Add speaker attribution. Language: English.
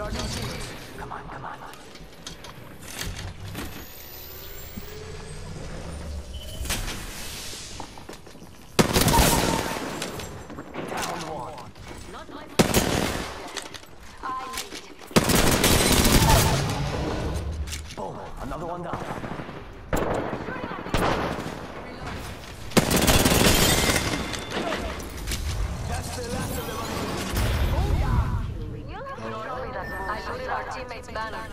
Speaker 1: Recharging shields. Come on, come on. Another one down. That's the last of the
Speaker 2: teammate's banner.